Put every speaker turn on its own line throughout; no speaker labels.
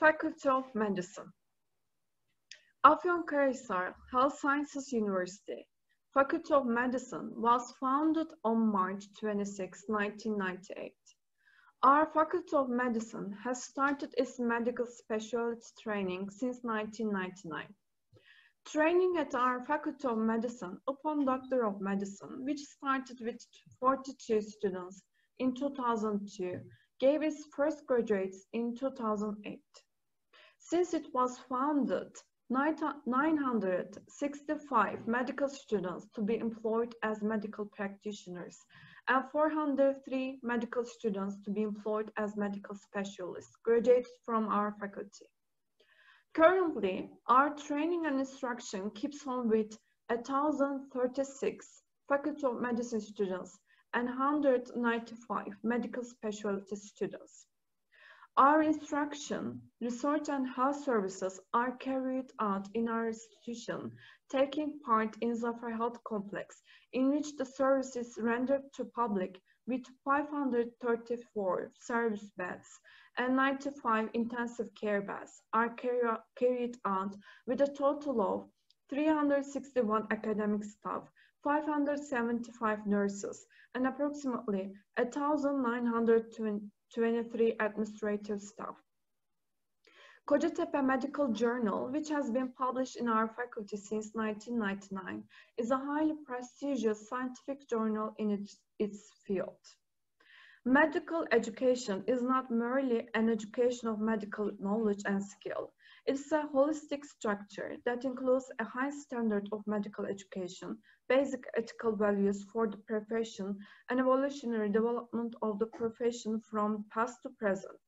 Faculty of Medicine. Afyonkarahisar Health Sciences University, Faculty of Medicine was founded on March 26, 1998. Our Faculty of Medicine has started its medical specialty training since 1999. Training at our Faculty of Medicine upon Doctor of Medicine, which started with 42 students in 2002, gave its first graduates in 2008. Since it was founded, 965 medical students to be employed as medical practitioners and 403 medical students to be employed as medical specialists graduated from our faculty. Currently, our training and instruction keeps on with 1,036 Faculty of Medicine students and 195 medical specialty students. Our instruction, research and health services are carried out in our institution, taking part in Zafer Health Complex, in which the service is rendered to public with 534 service beds and 95 intensive care beds are carried out with a total of 361 academic staff, 575 nurses, and approximately 1,923 administrative staff. Kocatepe Medical Journal, which has been published in our faculty since 1999, is a highly prestigious scientific journal in its, its field. Medical education is not merely an education of medical knowledge and skill. It's a holistic structure that includes a high standard of medical education, basic ethical values for the profession, and evolutionary development of the profession from past to present.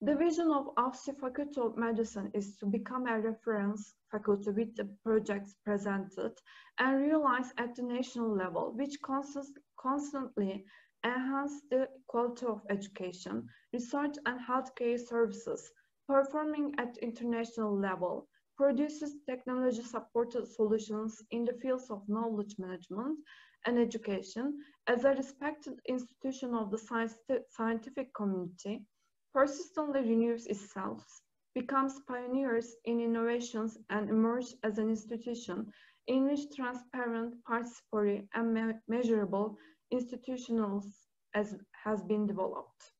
The vision of AFSÜ Faculty of Medicine is to become a reference faculty with the projects presented and realized at the national level, which constantly enhance the quality of education, research and healthcare services, performing at international level, produces technology-supported solutions in the fields of knowledge management and education as a respected institution of the scientific community, persistently renews itself, becomes pioneers in innovations and emerge as an institution in which transparent, participatory, and me measurable institutionals as has been developed.